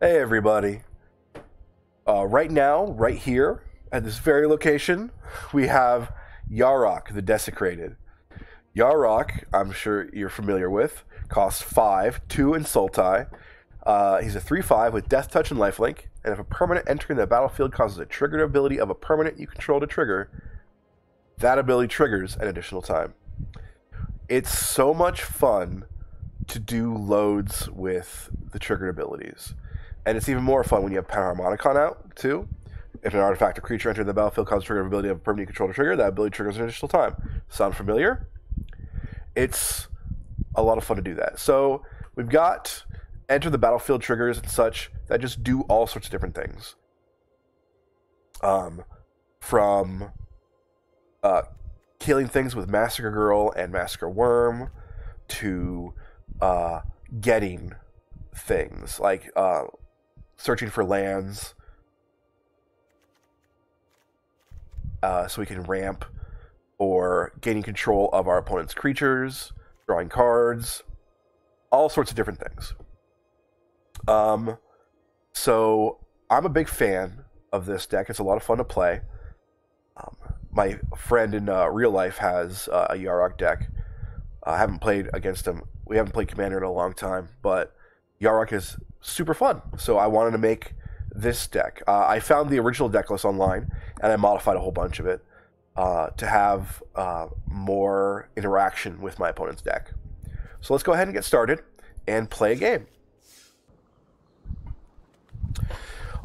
Hey, everybody. Uh, right now, right here, at this very location, we have Yarok, the Desecrated. Yarok, I'm sure you're familiar with, costs 5, 2 in Sultai. Uh, he's a 3 5 with Deathtouch and Lifelink, and if a permanent entering the battlefield causes a triggered ability of a permanent you control to trigger, that ability triggers an additional time. It's so much fun to do loads with the triggered abilities. And it's even more fun when you have Panharmonicon out, too. If an artifact or creature entering the battlefield causes trigger of ability of a permanent you control to trigger, that ability triggers an additional time. Sound familiar? It's a lot of fun to do that. So we've got enter the battlefield triggers and such that just do all sorts of different things. Um, from uh, killing things with Massacre Girl and Massacre Wurm to uh, getting things like uh, searching for lands uh, so we can ramp or gaining control of our opponent's creatures, drawing cards, all sorts of different things. Um, so I'm a big fan of this deck. It's a lot of fun to play. Um, my friend in uh, real life has uh, a Yarok deck. I haven't played against him. We haven't played Commander in a long time, but Yarok is super fun. So I wanted to make this deck. Uh, I found the original deck list online, and I modified a whole bunch of it uh, to have uh, more interaction with my opponent's deck. So let's go ahead and get started and play a game.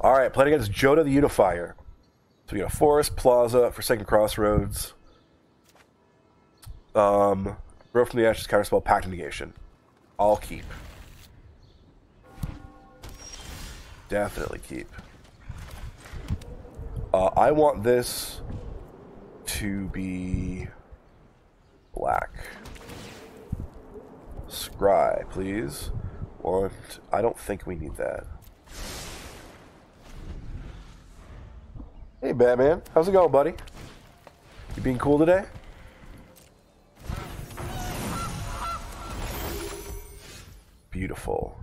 All right, playing against Jodah the Unifier. So we got Forest, Plaza, for Second Crossroads. Um, Grow from the Ashes, Counterspell, Pact Negation. I'll keep. Definitely keep. Uh, I want this to be black. Scry, please. Want, I don't think we need that. Hey, Batman. How's it going, buddy? You being cool today? Beautiful.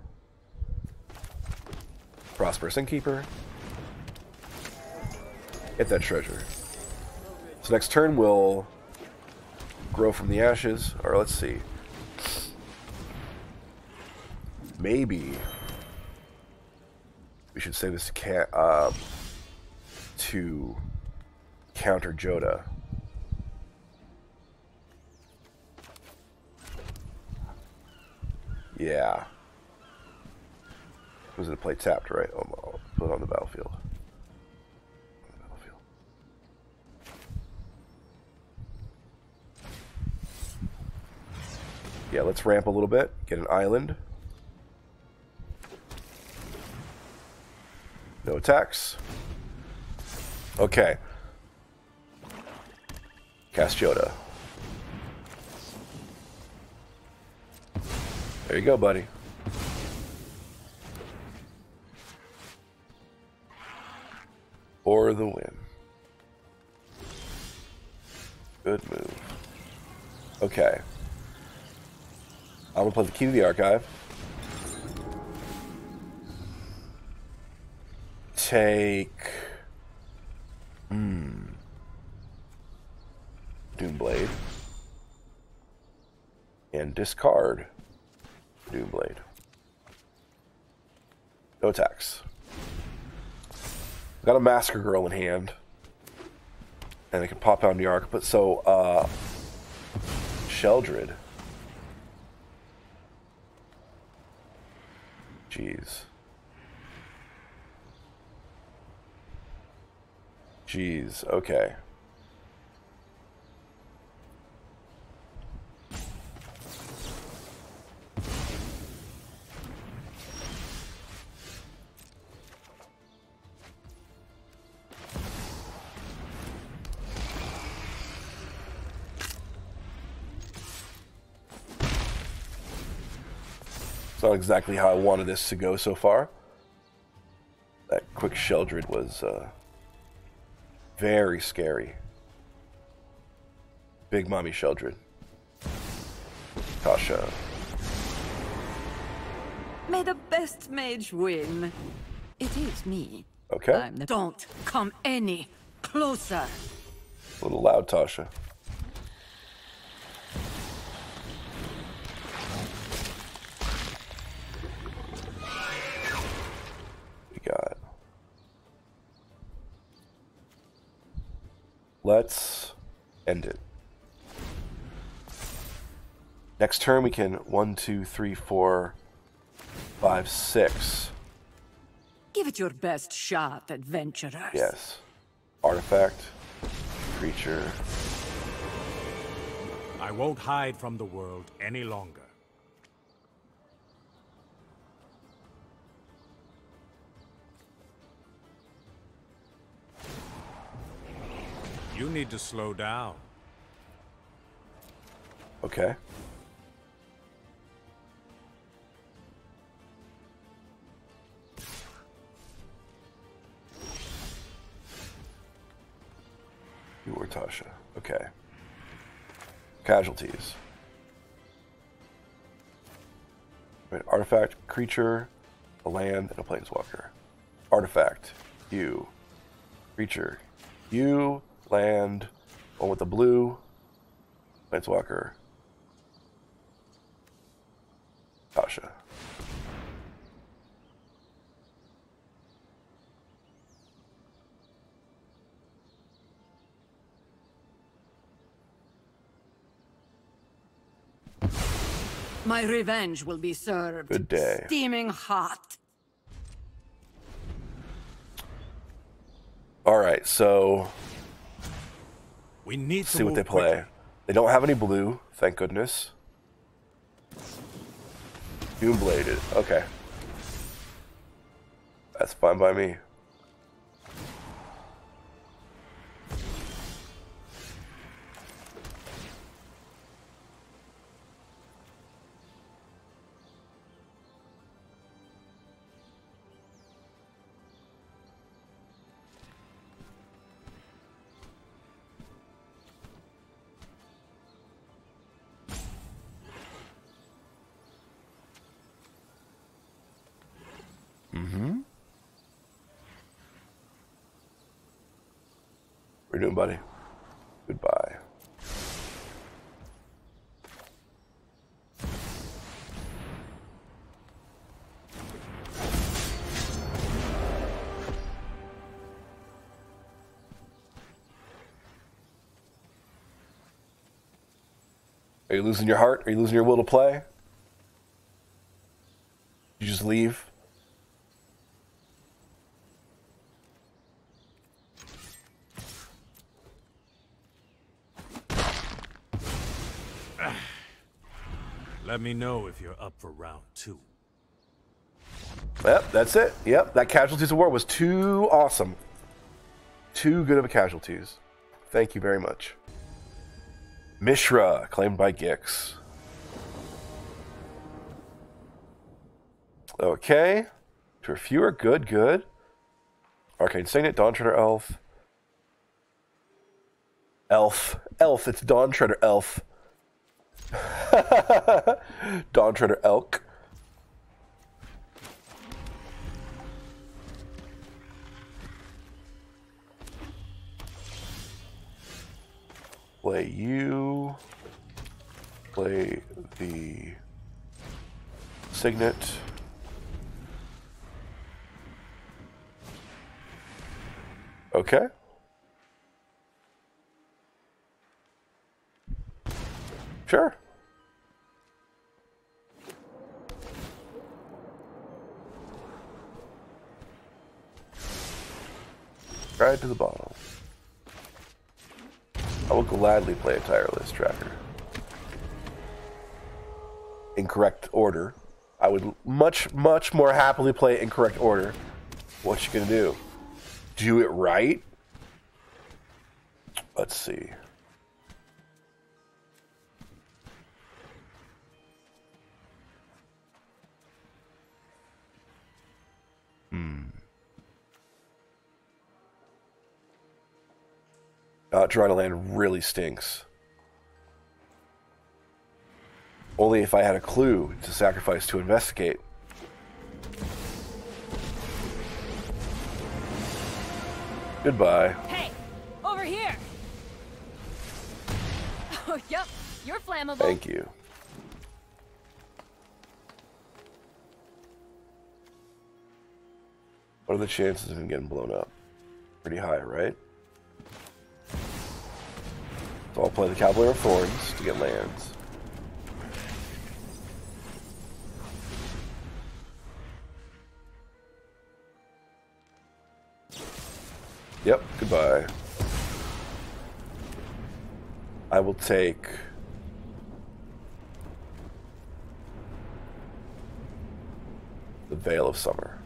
Prosperous Innkeeper. Get that treasure. So next turn we'll grow from the ashes, or let's see. Maybe we should save this to, can uh, to counter Jodah. Yeah. Was it a play tapped, right? I'll put it on the battlefield. Yeah, let's ramp a little bit. Get an island. No attacks. Okay. Cast Jodah. There you go, buddy. Or the win. Good move. Okay. I'm gonna play the key to the archive. Take. Hmm. Doomblade. And discard Doomblade. No attacks. Got a Massacre Girl in hand. And I can pop out the arc, but so, uh. Sheoldred. Jeez. Jeez, okay. Exactly how I wanted this to go so far. That quick Sheoldred was uh, very scary. Big Mommy Sheoldred. Tasha. May the best mage win. It is me. Okay. I'm the- Don't come any closer. A little loud, Tasha. Let's end it. Next turn we can one, two, three, four, five, six. Give it your best shot, adventurers. Yes. Artifact, creature. I won't hide from the world any longer. You need to slow down. Okay. You or Tasha. Okay. Casualties. Right, artifact, creature, a land, and a planeswalker. Artifact, you. Creature, you, land, one with the blue, planeswalker, Tasha. My revenge will be served. Good day. Steaming hot. All right, so We need to see what they play. quickly. They don't have any blue, thank goodness. Doombladed. Okay. That's fine by me. Doing, buddy? Goodbye. Are you losing your heart? Are you losing your will to play? You just leave? Let me know if you're up for round two. Yep, that's it. Yep, that casualties of war was too awesome. Too good of a casualties. Thank you very much. Mishra, claimed by Gix. Okay. To a fewer, good, good. Arcane Signet, Dawn Treader Elf. Elf. Elf, it's Dawn Treader Elf. Dawn Treader Elk. Play you. Play the Signet. Okay. Sure. Right to the bottom. I will gladly play a tireless tracker. Incorrect order. I would much, much more happily play incorrect order. What you gonna do? Do it right? Let's see. dry land really stinks. Only if I had a clue to sacrifice to investigate. Goodbye. Hey, over here. Oh, yep, you're flammable. Thank you. What are the chances of him getting blown up? Pretty high, right? So I'll play the Cavalier of Thorns to get lands. Yep, goodbye. I will take the Veil of Summer.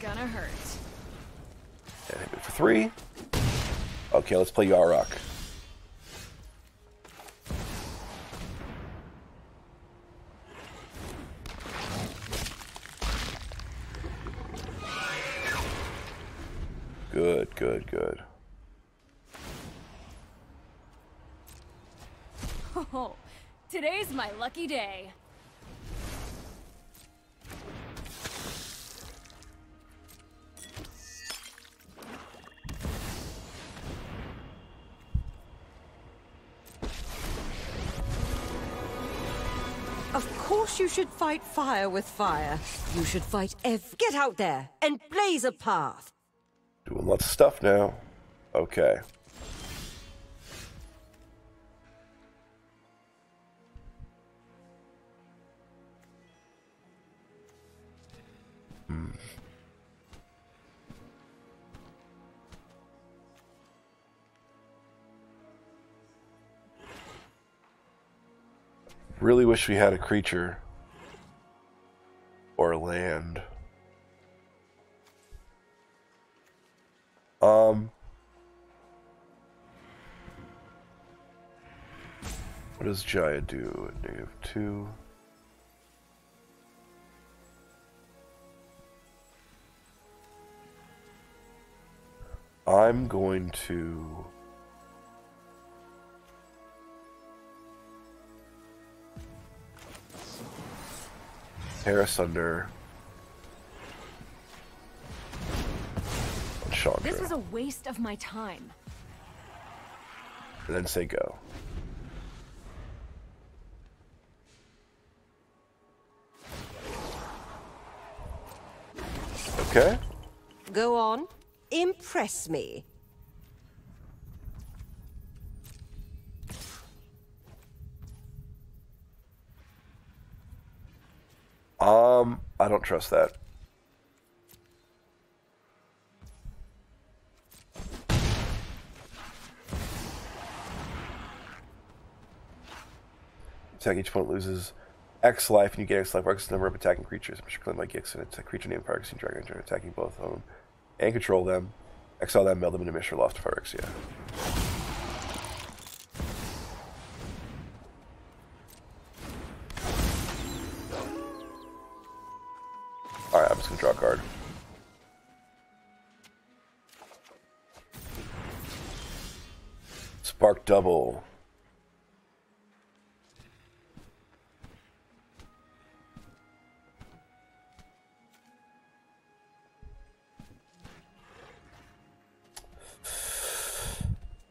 Gonna hurt. And hit for three. Okay, let's play Yarok. Good, good, good. Oh, today's my lucky day. Should fight fire with fire. You should fight ev- Get out there and blaze a path. Doing lots of stuff now. Okay. Hmm. Really wish we had a creature land. Um. What does Jaya do at negative two? I'm going to. Tear asunder. on Chandra. This was a waste of my time. and then say go. Okay. Go on. Impress me. Um, I don't trust that. Attack each opponent loses X life, and you get X life, X number of attacking creatures. Are claimed by Gix, and it's a creature named Phyrexian Dragon, and attacking both of them, and control them. Exile them, meld them into Mishra Loft Phyrexia. Double.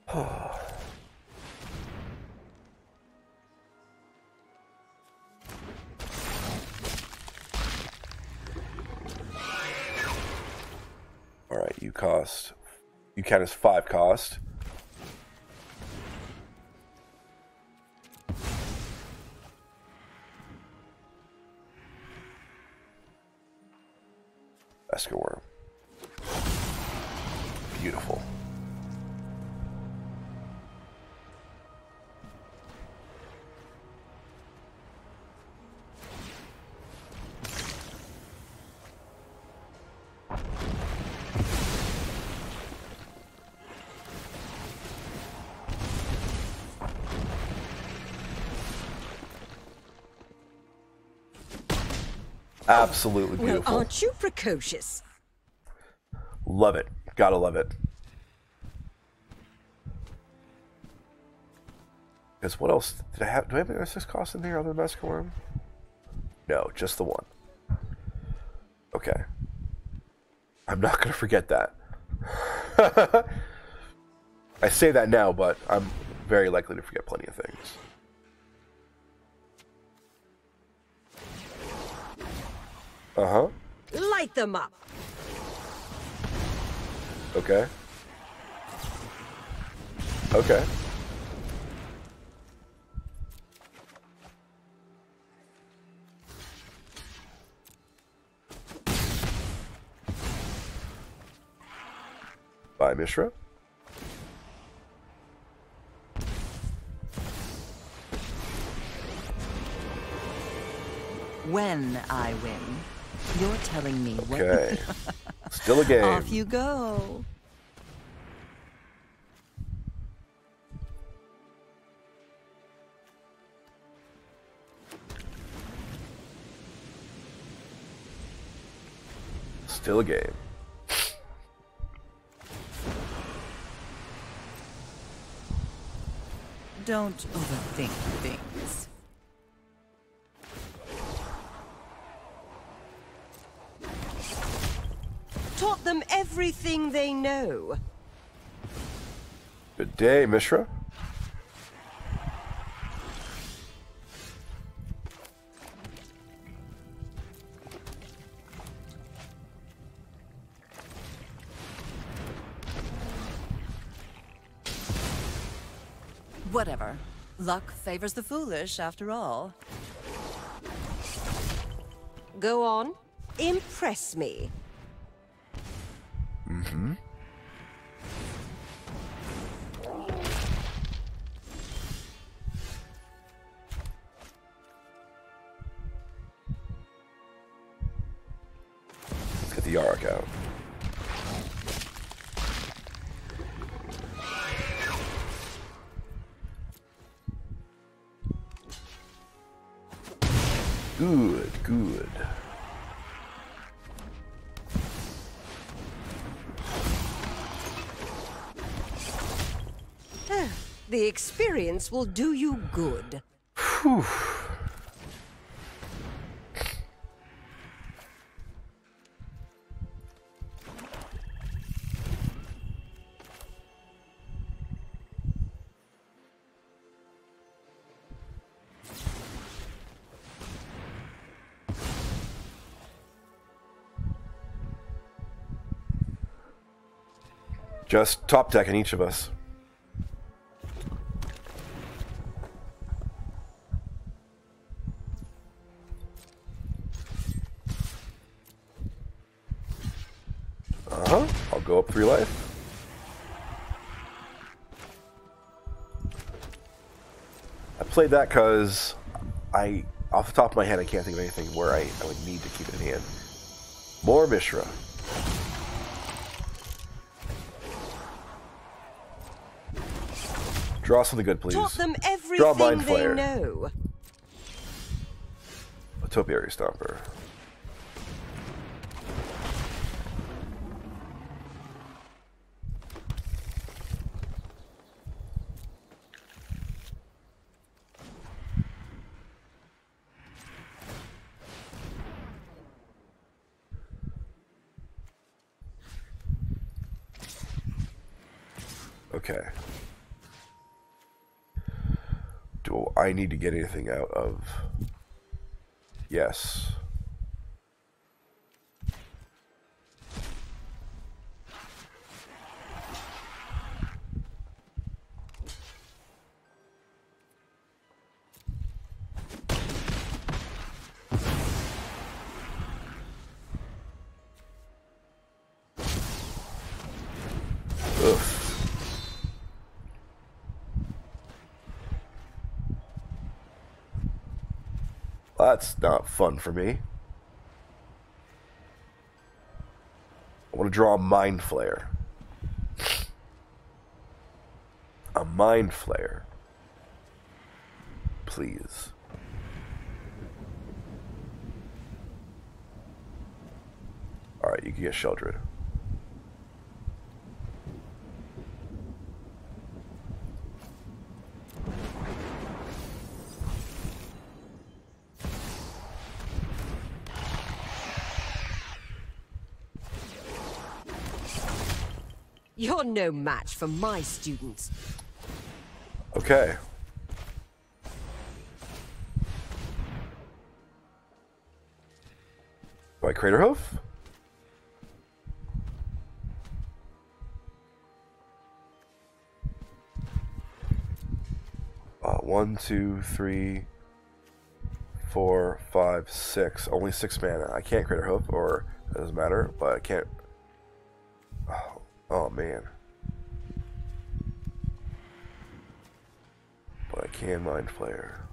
Alright, you cost. You count as five cost. Oh, Absolutely beautiful. Well, aren't you precocious? Love it. Gotta love it. Because what else did I have? Do I have an S6 cost in here other than Wurm? No, just the one. Okay. I'm not gonna forget that. I say that now, but I'm very likely to forget plenty of things. Uh huh. Light them up. Okay. Okay. Bye, Mishra. When I win, you're telling me what. Okay. Still a game. Off you go. Still a game. Don't overthink things. Everything they know. Good day, Mishra. Whatever. Luck favors the foolish, after all. Go on. Impress me. The experience will do you good. Just top deck in each of us. Played that because I, off the top of my head, I can't think of anything where I, I would need to keep it in hand. More Mishra. Draw something good, please. Taught them Draw everything Mind they know. A Topiary Stomper. Okay. Do I need to get anything out of Yes. That's not fun for me. I want to draw a Mind Flayer. A Mind Flayer. Please. Alright, you can get Sheoldred. You're no match for my students. Okay. By Craterhoof? Uh, one, two, three, four, five, six. Only six mana. I can't Craterhoof, or it doesn't matter, but I can't. Oh, man. But I can Mind Flayer.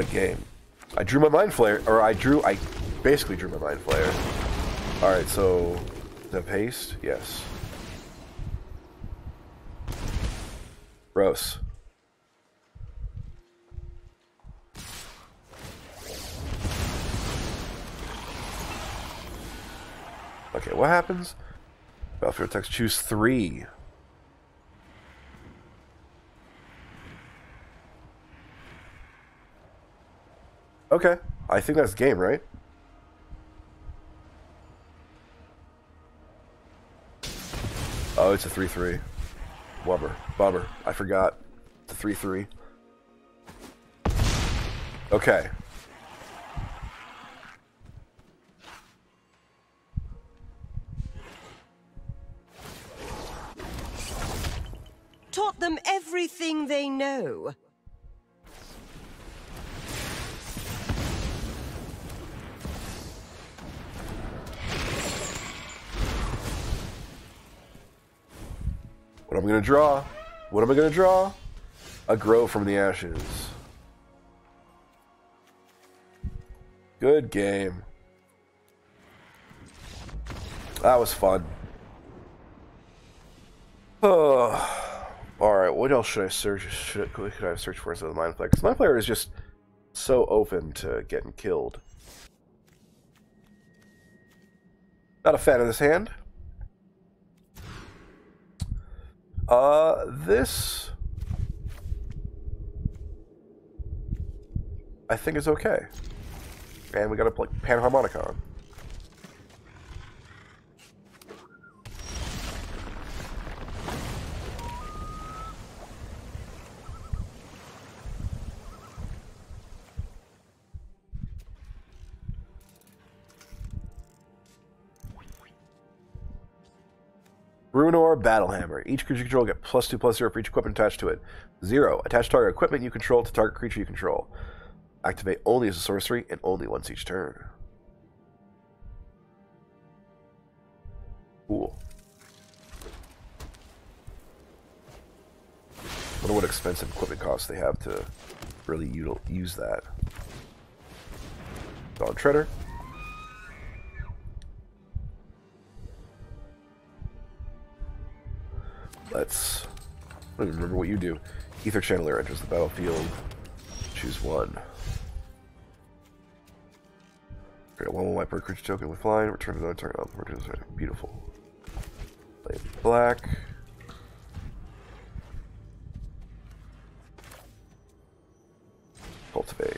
A game. I drew my Mind Flayer, or I drew, I basically drew my Mind Flayer. Alright, so, the paste, Yes. Gross. Okay, what happens? Battlefield text choose three. Okay. I think that's game, right? Oh, it's a 3-3. Bummer. Bummer. I forgot. It's a 3-3. Okay. Taught them everything they know. What am I going to draw? What am I going to draw? A grow from the ashes. Good game. That was fun. Oh. All right, what else should I search? Should, should I search for instead of the mind flayer? Because mind is just so open to getting killed. Not a fan of this hand. Uh, this I think is okay. And we got to play Panharmonicon. Bruenor Battlehammer. Each creature you control get plus two plus zero for each equipment attached to it. Zero. Attach target equipment you control to target creature you control. Activate only as a sorcery and only once each turn. Cool. wonder what expensive equipment costs they have to really use that. Dawn Treader. Let's. I don't even remember what you do. Aether Channeler enters the battlefield. Choose one. Create one white per creature token with flying. Return to the target. Oh, return the target. Beautiful. Play black. Cultivate.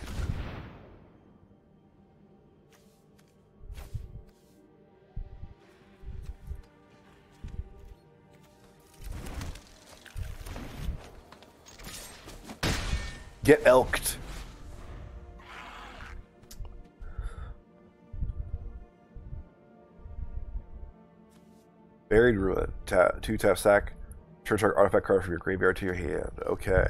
Get elked. Buried Ruin. Ta two tap sack. Turn artifact card from your graveyard to your hand. Okay.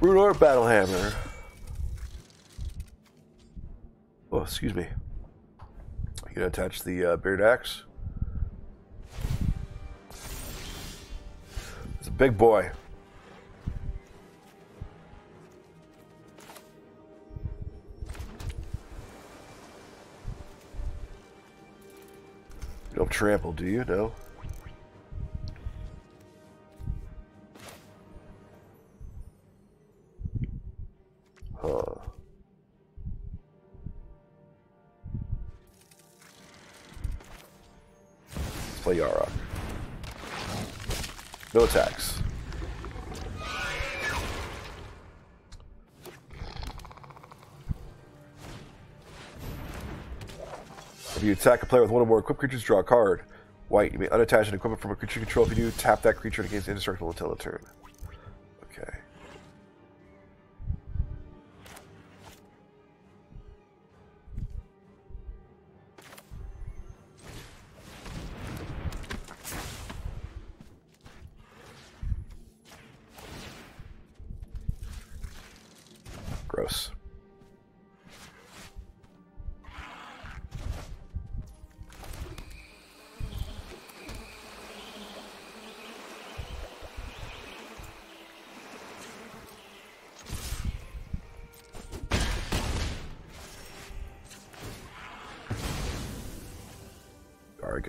Root Art Battle Hammer. Oh, excuse me. You can attach the uh, beard axe. It's a big boy. You don't trample, do you? No. No attacks. If you attack a player with one or more equipped creatures, draw a card. White, you may unattach an equipment from a creature control. If you do, tap that creature and it gains indestructible until the turn.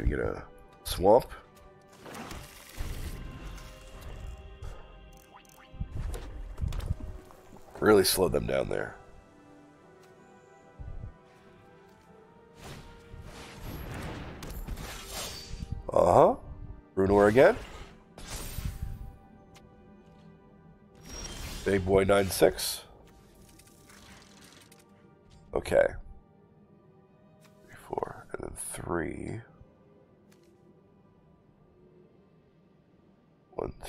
Get a swamp. Really slowed them down there. Uh huh. Runor again. Big boy nine six. Okay. Three, four, and then three.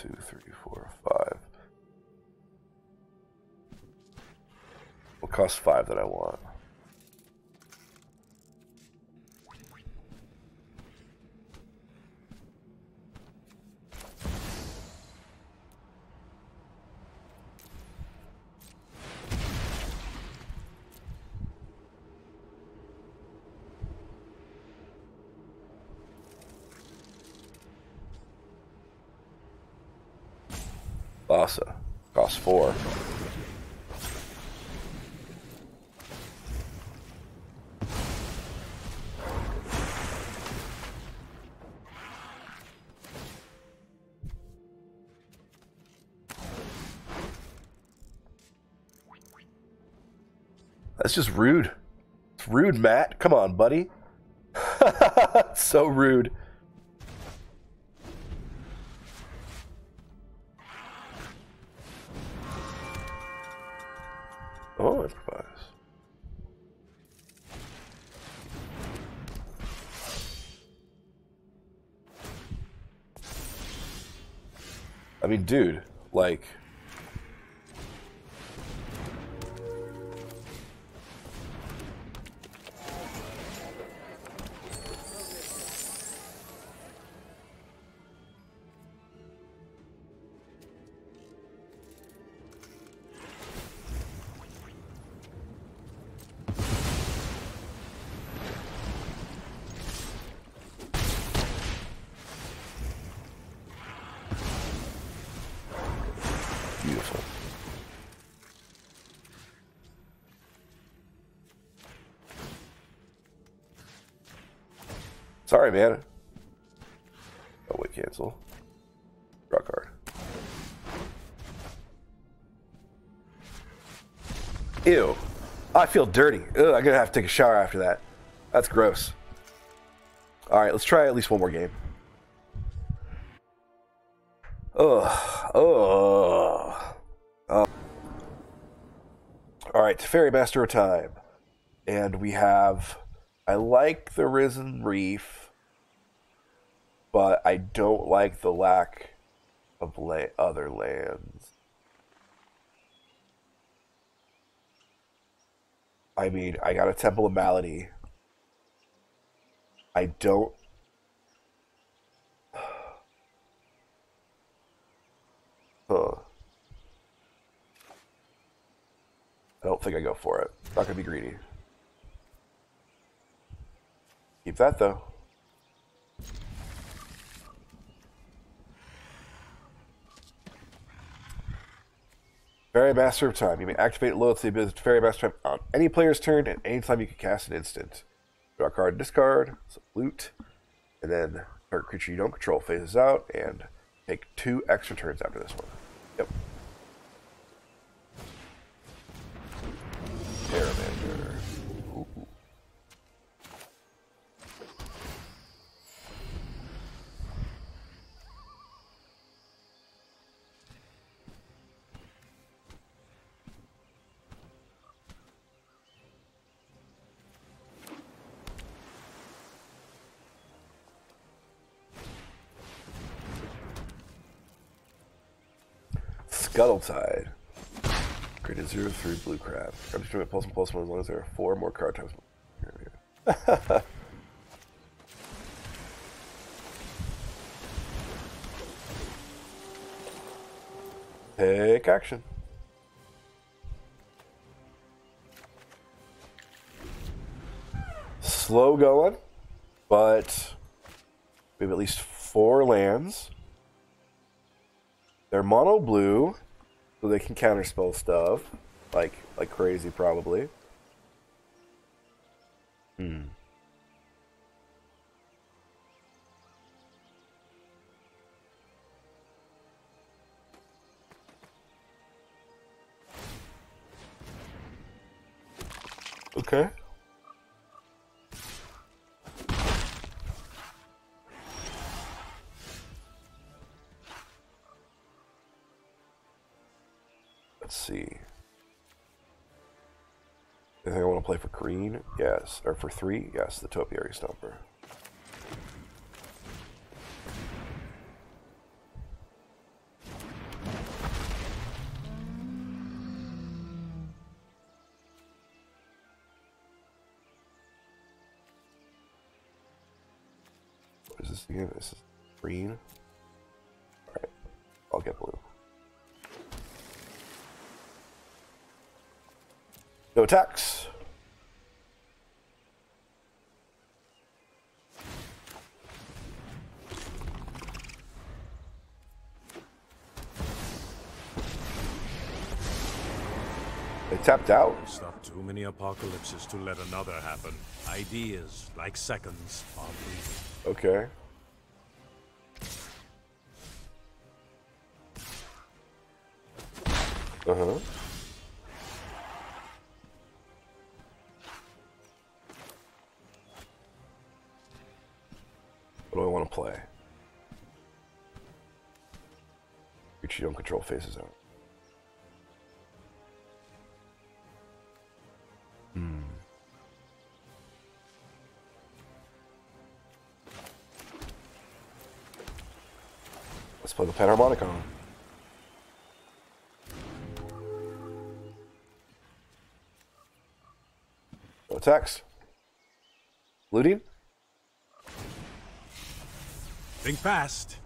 Two, three, four, five. Will cost five that I want. That's just rude. It's rude, Matt. Come on, buddy. so rude. Oh, improvise. I mean, dude, like. Sorry, man. Oh, wait, cancel. Draw card. Ew. I feel dirty. Ugh, I'm gonna have to take a shower after that. That's gross. Alright, let's try at least one more game. Ugh. Ugh. Uh, all right, Fairy Master of Time. And we have. I like the Risen Reef, but I don't like the lack of la- other lands. I mean, I got a Temple of Malady. I don't. Huh. I don't think I go for it. Not gonna be greedy. Keep that though. Teferi Master of Time. You may activate loyalty ability to Teferi Master of Time on any player's turn, and anytime you can cast an instant. Draw a card, discard, so loot, and then target creature you don't control phases out, and take two extra turns after this one. Yep. Scuttletide. create Created zero three blue crab. I'm just doing it plus one plus one as long as there are four more card types. Here we go. Take action. Slow going, but we have at least four lands. They're mono blue, so they can counterspell stuff like like crazy, probably. Hmm. Yes. Or for three? Yes, the Topiary Stomper. What is this again? This is green. Alright. I'll get blue. No attacks. Tapped out. Stop too many apocalypses to let another happen. Ideas, like seconds, are fleeting. Okay. Uh huh. What do I want to play? Which you don't control faces out. Let's play the Panharmonicon. No attacks. Looting? Think fast.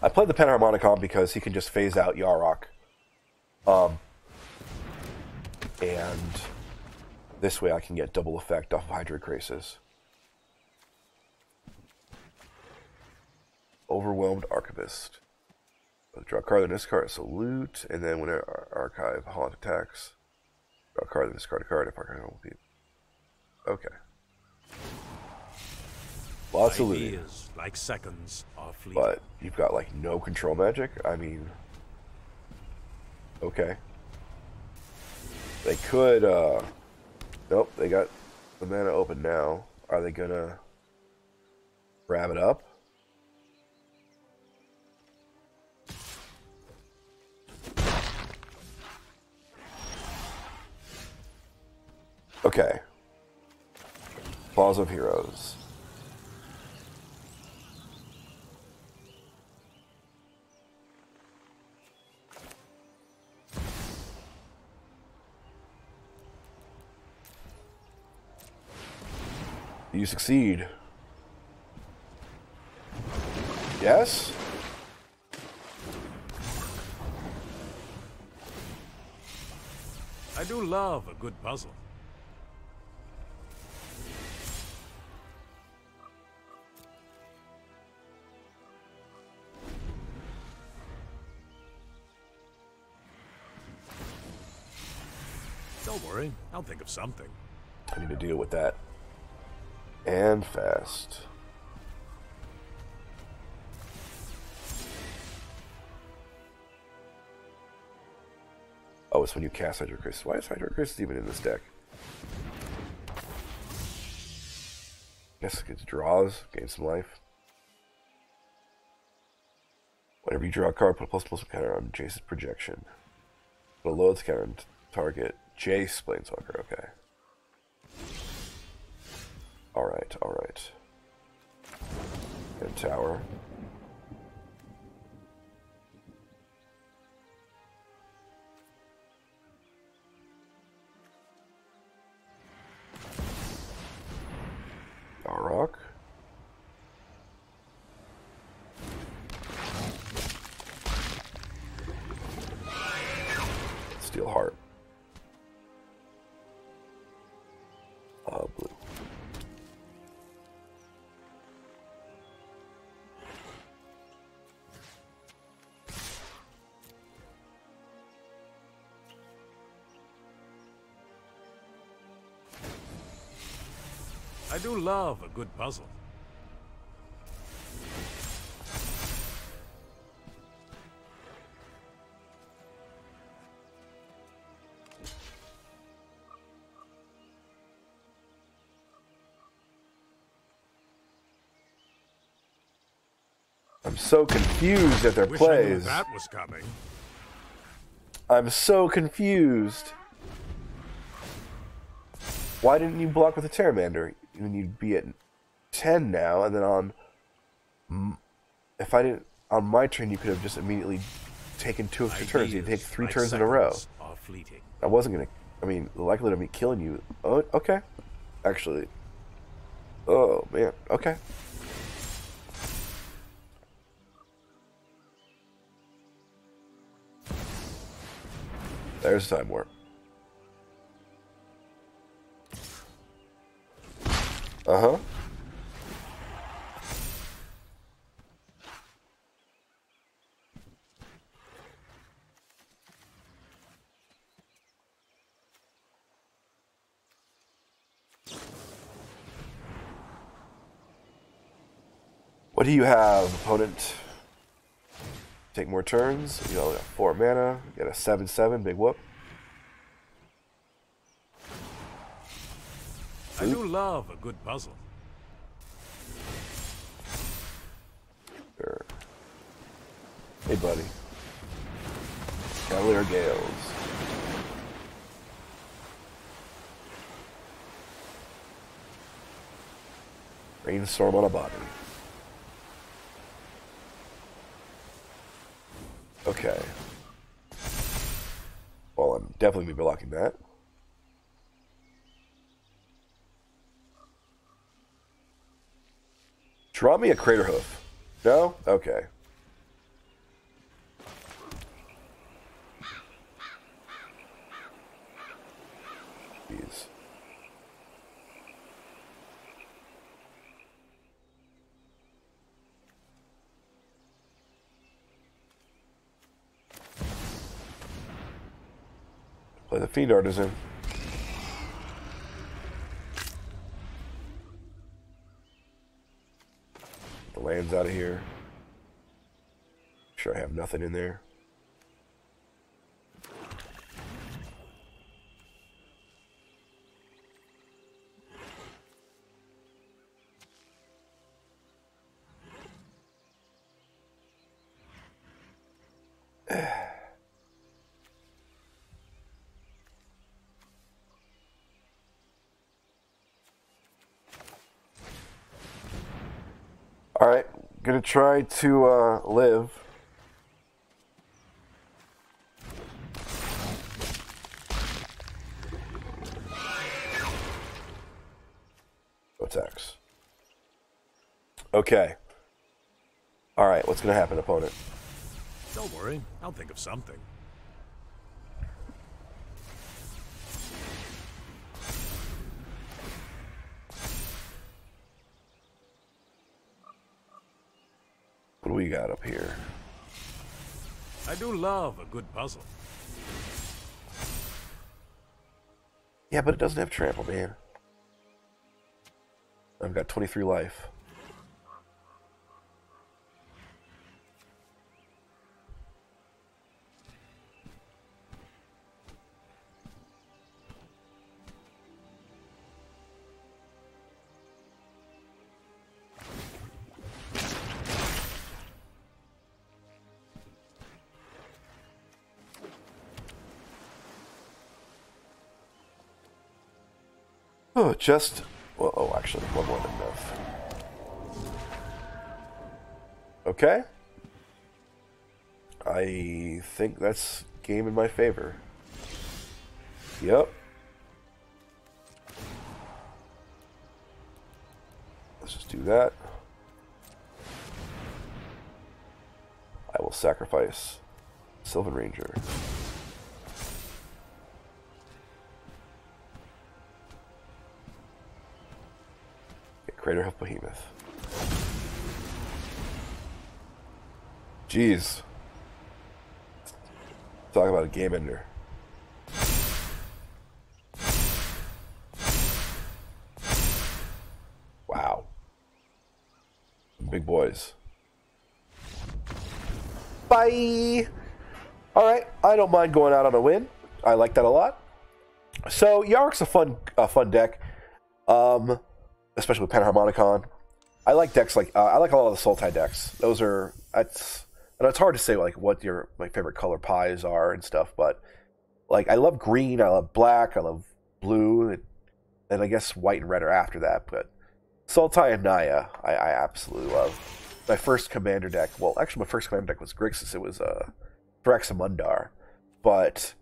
I played the Panharmonicon because he can just phase out Yarok. Um, and this way I can get double effect off of Hydroid Krasis. Overwhelmed Archivist. Draw a card, then discard a salute, and then when ar- archive haunt attacks, draw a card, then discard a card if archive will be. Okay. Lots of looting. Ideas, like seconds, are fleeting. But you've got like no control magic? I mean Okay. They could uh Nope, they got the mana open now. Are they gonna grab it up? Okay. Claws of Heroes. You succeed. Yes? I do love a good puzzle. Think of something. I need to deal with that. And fast. Oh, it's when you cast Hydroid Krasis. Why is Hydroid Krasis even in this deck? Guess it gets draws, gain some life. Whenever you draw a card, put a plus plus counter on Jace's projection. Put a loads counter on target Jace Planeswalker, okay. Alright, alright. Tower. I do love a good puzzle. I'm so confused at their Wish plays. that was coming. I'm so confused. Why didn't you block with a Terramander? You'd be at 10 now, and then on. If I didn't. On my turn, you could have just immediately taken two extra turns. You'd take three like turns in a row. I wasn't gonna. I mean, the likelihood of me killing you. Oh, okay. Actually. Oh man. Okay. There's time warp. Uh huh. What do you have, opponent? Take more turns. You only got four mana. You got a seven-seven. Big whoop. I do love a good puzzle. Hey, buddy. Cavalier Gales. Rainstorm on a body. Okay. Well, I'm definitely gonna be blocking that. Draw me a Craterhoof. No? Okay. Jeez. Play the Fiend Artisan. Out of here. Sure, I have nothing in there. Gonna try to uh, live. Attacks. Okay. All right, what's gonna happen, opponent? Don't worry, I'll think of something. We got up here? I do love a good puzzle. Yeah, but it doesn't have trample, man. I've got 23 life. Just. Well, oh, actually, one more than enough. Okay. I think that's game in my favor. Yep. Let's just do that. I will sacrifice Sylvan Ranger. Craterhoof Behemoth. Jeez. Talk about a game ender. Wow. Big boys. Bye! Alright, I don't mind going out on a win. I like that a lot. So, Yarok's a fun, a fun deck. Um, especially with Panharmonicon. I like decks like uh, I like a lot of the Sultai decks. Those are that's and it's hard to say like what your my favorite color pies are and stuff, but like I love green, I love black, I love blue, and, and I guess white and red are after that. But Sultai and Naya, I, I absolutely love. My first commander deck, well, actually, my first commander deck was Grixis. It was uh, Thraximundar, but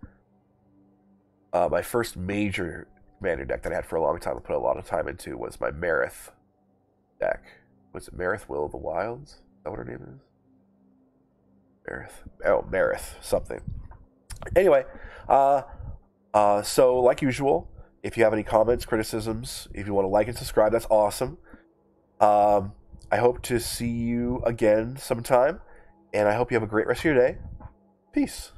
uh, my first major commander deck that I had for a long time and put a lot of time into was my Marath deck. Was it Marath Will of the Wilds? Is that what her name is? Marath. Oh, Marath. Something. Anyway, uh, uh, so like usual, if you have any comments, criticisms, if you want to like and subscribe, that's awesome. Um, I hope to see you again sometime, and I hope you have a great rest of your day. Peace.